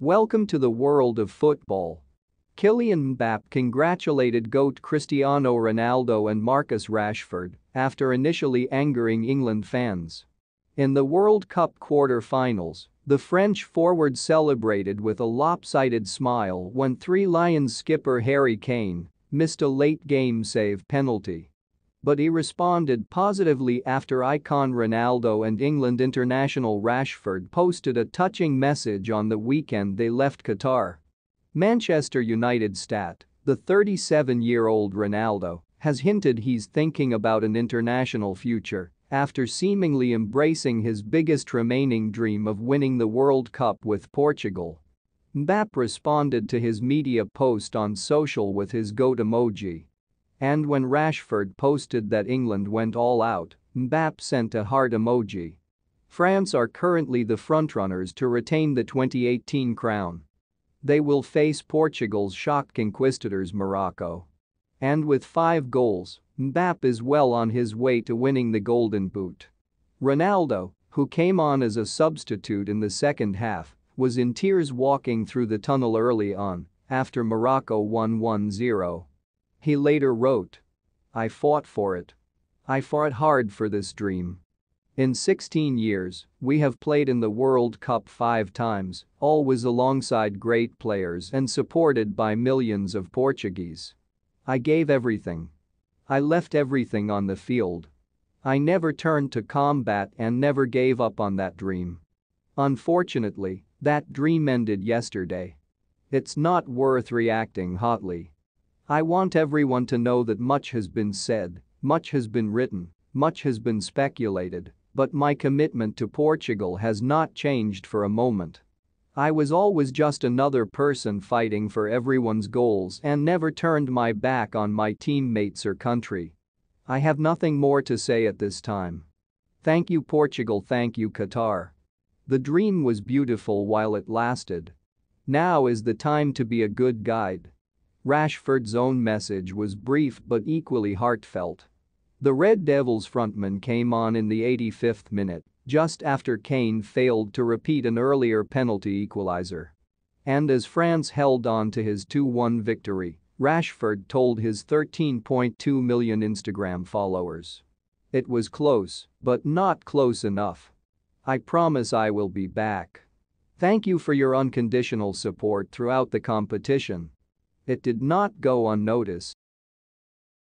Welcome to the world of football. Kylian Mbappe congratulated GOAT Cristiano Ronaldo and Marcus Rashford after initially angering England fans. In the World Cup quarter-finals, the French forward celebrated with a lopsided smile when Three Lions skipper Harry Kane missed a late-game save penalty. But he responded positively after icon Ronaldo and England international Rashford posted a touching message on the weekend they left Qatar. Manchester United stat, the 37-year-old Ronaldo has hinted he's thinking about an international future after seemingly embracing his biggest remaining dream of winning the World Cup with Portugal. Mbappe responded to his media post on social with his goat emoji. And when Rashford posted that England went all out, Mbappe sent a heart emoji. France are currently the frontrunners to retain the 2018 crown. They will face Portugal's shock conquistadors Morocco. And with five goals, Mbappe is well on his way to winning the Golden Boot. Ronaldo, who came on as a substitute in the second half, was in tears walking through the tunnel early on after Morocco won 1-0. He later wrote, I fought for it. I fought hard for this dream. In 16 years, we have played in the World Cup five times, always alongside great players and supported by millions of Portuguese. I gave everything. I left everything on the field. I never turned to combat and never gave up on that dream. Unfortunately, that dream ended yesterday. It's not worth reacting hotly. I want everyone to know that much has been said, much has been written, much has been speculated, but my commitment to Portugal has not changed for a moment. I was always just another person fighting for everyone's goals and never turned my back on my teammates or country. I have nothing more to say at this time. Thank you Portugal thank you Qatar. The dream was beautiful while it lasted. Now is the time to be a good guide. Rashford's own message was brief but equally heartfelt. The Red Devils frontman came on in the 85th minute just after Kane failed to repeat an earlier penalty equalizer. And as France held on to his 2-1 victory, Rashford told his 13.2 million Instagram followers. It was close, but not close enough. I promise I will be back. Thank you for your unconditional support throughout the competition. It did not go unnoticed.